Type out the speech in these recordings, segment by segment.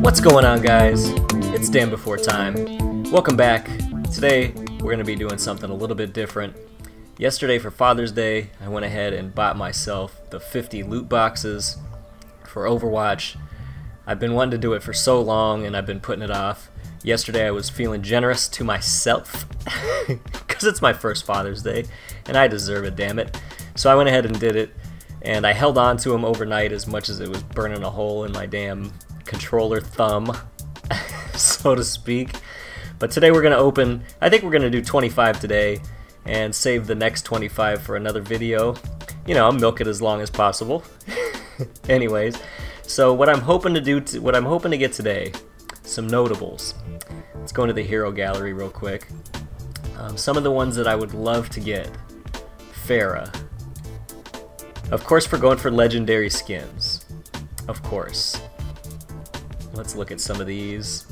What's going on guys? It's Dan Before Time. Welcome back. Today we're going to be doing something a little bit different. Yesterday for Father's Day I went ahead and bought myself the 50 loot boxes for Overwatch. I've been wanting to do it for so long and I've been putting it off. Yesterday I was feeling generous to myself because it's my first Father's Day and I deserve it, damn it. So I went ahead and did it and I held on to them overnight as much as it was burning a hole in my damn controller thumb, so to speak. But today we're going to open, I think we're going to do 25 today and save the next 25 for another video. You know, I'll milk it as long as possible. Anyways, so what I'm hoping to do, what I'm hoping to get today, some notables. Let's go into the hero gallery real quick. Um, some of the ones that I would love to get. Pharah. Of course we're going for legendary skins. Of course. Let's look at some of these.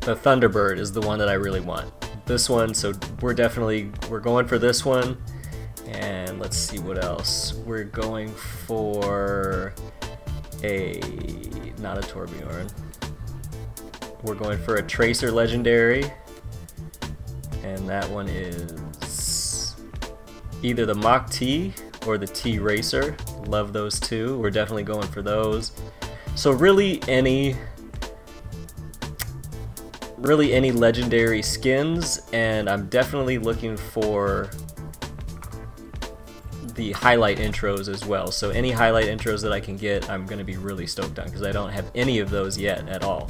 The Thunderbird is the one that I really want. This one, so we're definitely, we're going for this one. And let's see what else. We're going for a, not a Torbjorn. We're going for a Tracer Legendary. And that one is either the Mach T or the T Racer. Love those two. We're definitely going for those. So really any really any legendary skins and I'm definitely looking for the highlight intros as well. So any highlight intros that I can get, I'm going to be really stoked on because I don't have any of those yet at all.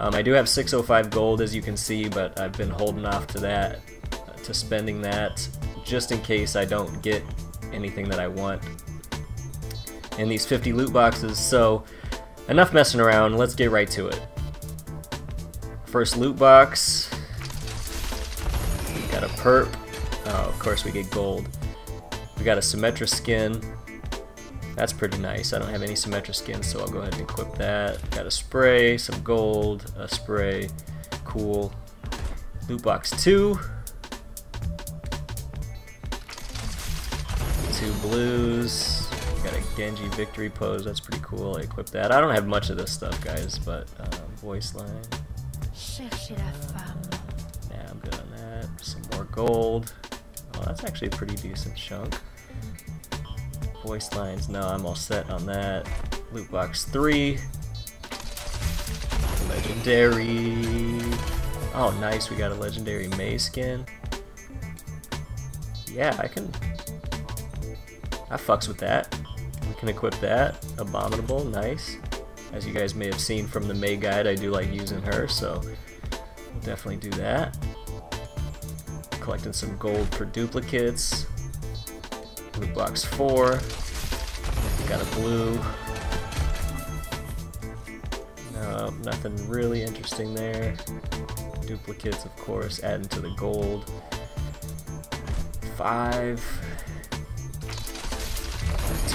Um, I do have 605 gold as you can see, but I've been holding off to that, to spending that, just in case I don't get anything that I want in these 50 loot boxes. So enough messing around, let's get right to it. First loot box, we got a perp. Oh, of course we get gold. We got a Symmetra skin. That's pretty nice. I don't have any Symmetra skins, so I'll go ahead and equip that. Got a spray, some gold, a spray. Cool. Loot box 2. Two blues. Genji victory pose. That's pretty cool. I equipped that. I don't have much of this stuff, guys, but uh, voice line. Yeah, I'm good on that. Some more gold. Oh, that's actually a pretty decent chunk. Voice lines, no, I'm all set on that. Loot box 3. Legendary. Oh, nice, we got a legendary Mei skin. Yeah, I can... I fucks with that. Can equip that. Abominable, nice. As you guys may have seen from the Mei guide, I do like using her, so we'll definitely do that. Collecting some gold for duplicates. Loot box 4. Got a blue. No, nothing really interesting there. Duplicates, of course, adding to the gold. 5.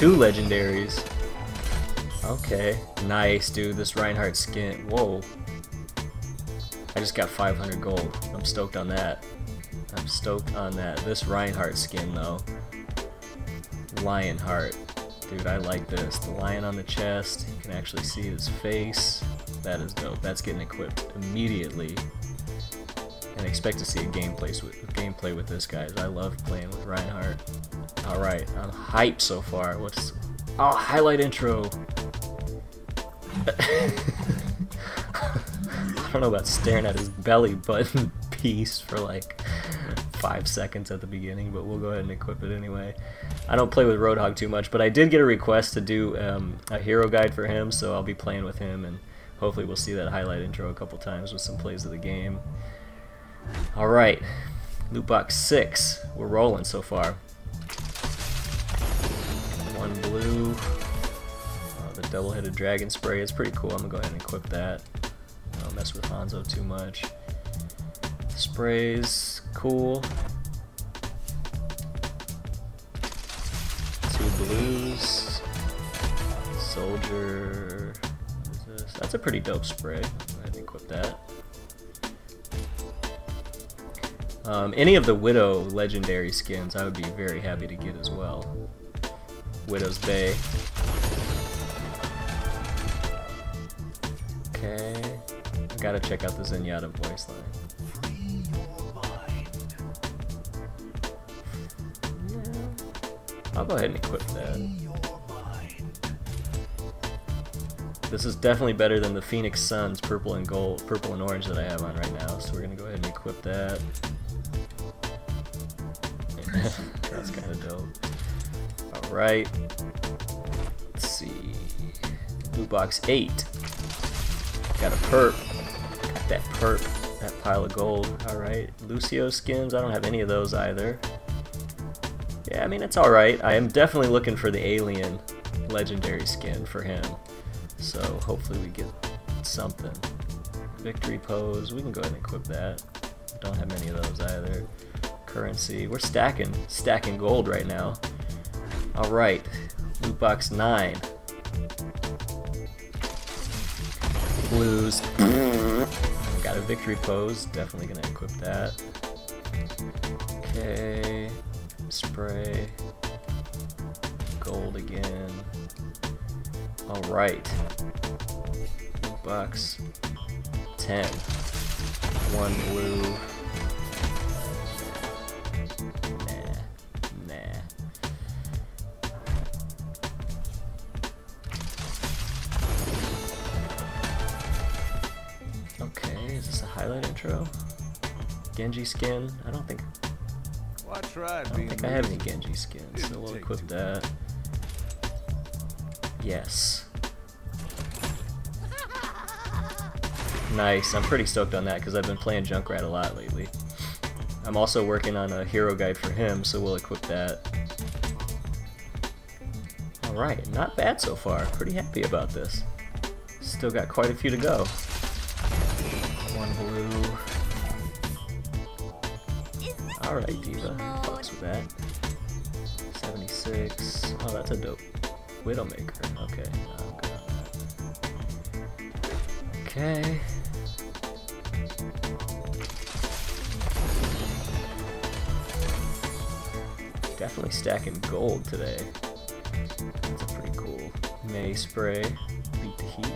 Two legendaries. Okay. Nice, dude. This Reinhardt skin. Whoa. I just got 500 gold. I'm stoked on that. I'm stoked on that. This Reinhardt skin, though. Lionheart. Dude, I like this. The lion on the chest. You can actually see his face. That is dope. That's getting equipped immediately. And expect to see a gameplay with, gameplay with this, guys. I love playing with Reinhardt. Alright, I'm hyped so far. What's... Oh, highlight intro! I don't know about staring at his belly button piece for like five seconds at the beginning, but we'll go ahead and equip it anyway. I don't play with Roadhog too much, but I did get a request to do um, a hero guide for him, so I'll be playing with him, and hopefully we'll see that highlight intro a couple times with some plays of the game. Alright, loot box 6. We're rolling so far. One blue. Uh, the double-headed dragon spray is pretty cool. I'm going to go ahead and equip that. Don't mess with Hanzo too much. Sprays, cool. Two blues. Soldier. That's a pretty dope spray. Go ahead and equip that. Um, any of the Widow legendary skins I would be very happy to get as well. Widow's Bay. Okay. I gotta check out the Zenyatta voice line. I'll go ahead and equip that. This is definitely better than the Phoenix Suns purple and gold, purple and orange that I have on right now. So we're gonna go ahead and equip that. Kind of dope. All right. Let's see. Blue box eight. Got a perp. Got that perp. That pile of gold. All right. Lucio skins. I don't have any of those either. Yeah, I mean it's all right. I am definitely looking for the alien legendary skin for him. So hopefully we get something. Victory pose, we can go ahead and equip that. Don't have many of those either. Currency, we're stacking, stacking gold right now. Alright, loot box 9. Blues. Got a victory pose, definitely gonna equip that. Okay, spray. Gold again. Alright. Box 10. One blue. Is this a highlight intro? Genji skin? I don't think I don't think I have any Genji skins, so we'll equip that. Yes. Nice, I'm pretty stoked on that because I've been playing Junkrat a lot lately. I'm also working on a hero guide for him, so we'll equip that. Alright, not bad so far. Pretty happy about this. Still got quite a few to go. Alright, D.Va. Fucks with that. 76. Oh, that's a dope. Widowmaker. Okay. Okay. Definitely stacking gold today. That's pretty cool. Mei spray. Beat the heat.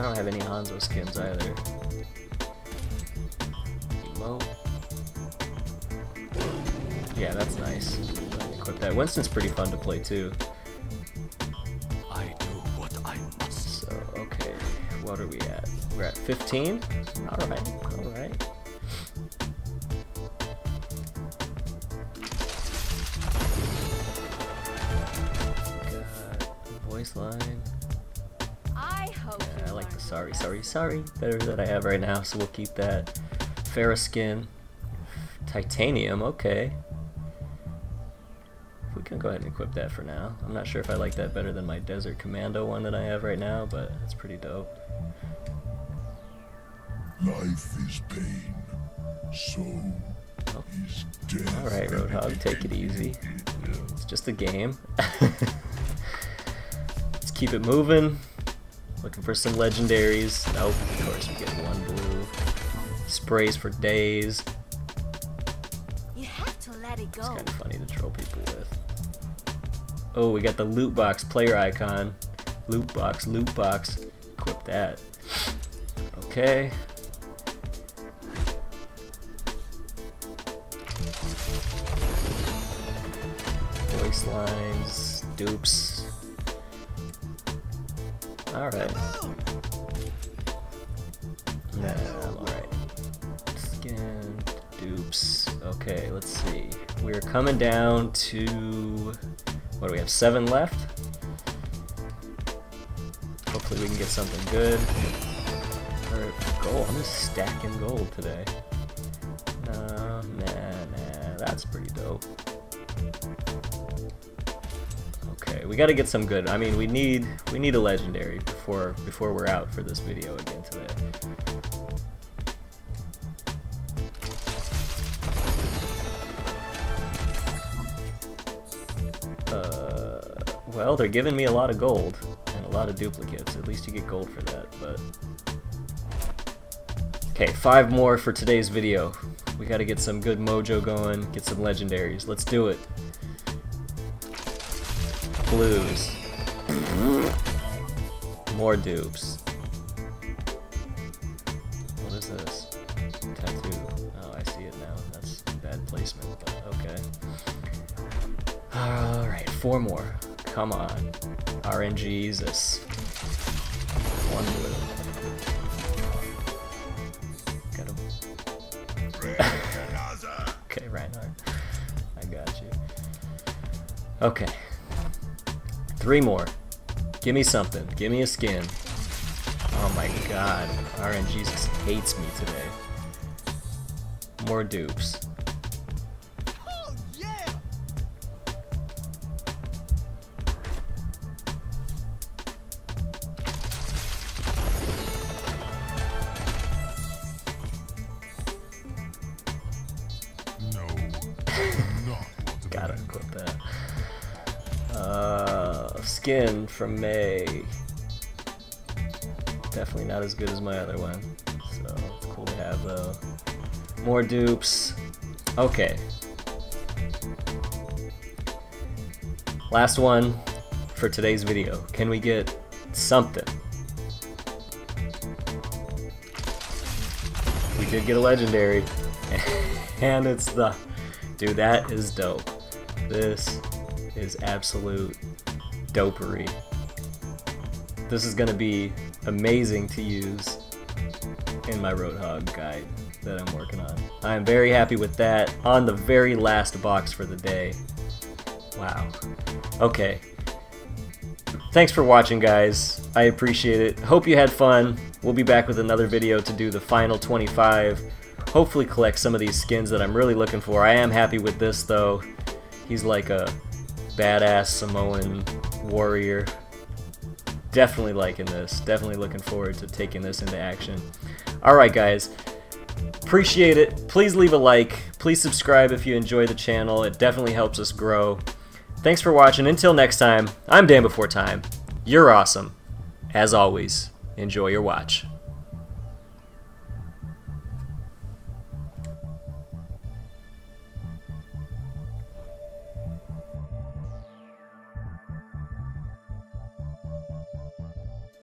I don't have any Hanzo skins either. Yeah, that's nice. Equip that. Winston's pretty fun to play too. I do what I must. So, okay, what are we at? We're at 15? Alright, alright. Got sorry, sorry, sorry better that I have right now, so we'll keep that. Pharah skin. Titanium, okay. We can go ahead and equip that for now. I'm not sure if I like that better than my Desert Commando one that I have right now, but it's pretty dope. Life is pain, so Oh. is death. Alright, Roadhog, take it easy. It's just a game. Let's keep it moving. Looking for some legendaries. Nope, of course we get one blue. Sprays for days. You have to let it It's kind of funny to troll people with. Oh, we got the loot box player icon. Loot box, loot box. Equip that. Okay. Voice lines, dupes. Alright. Nah, I'm alright. Skin, dupes. Okay, let's see. We're coming down to. What do we have? Seven left? Hopefully, we can get something good. Or gold. I'm just stacking gold today. No, nah, nah. That's pretty dope. Okay, we got to get some good. I mean, we need we need a legendary before before we're out for this video again today. Uh, well, they're giving me a lot of gold and a lot of duplicates. At least you get gold for that, but Okay, five more for today's video. We gotta get some good mojo going, get some legendaries. Let's do it. Blues. More dupes. What is this? Tattoo. Oh, I see it now. That's bad placement, but okay. Alright, four more. Come on. RNGesus. One blue. Got him. okay, Reinhardt. I got you. Okay. Three more. Give me something. Give me a skin. Oh my god. RNGesus hates me today. More dupes. No. Not want Gotta put that. Uh, skin from Mei. Definitely not as good as my other one. So cool to have though. More dupes. Okay. Last one for today's video. Can we get something? We did get a legendary. and it's the dude that is dope. This is absolute dopery. This is gonna be amazing to use in my Roadhog guide that I'm working on. I am very happy with that on the very last box for the day. Wow. Okay. Thanks for watching, guys. I appreciate it. Hope you had fun. We'll be back with another video to do the final 25. Hopefully collect some of these skins that I'm really looking for. I am happy with this, though. He's like a badass Samoan warrior. Definitely liking this. Definitely looking forward to taking this into action. Alright, guys. Appreciate it. Please leave a like. Please subscribe if you enjoy the channel. It definitely helps us grow. Thanks for watching. Until next time, I'm Dan Before Time. You're awesome. As always, enjoy your watch.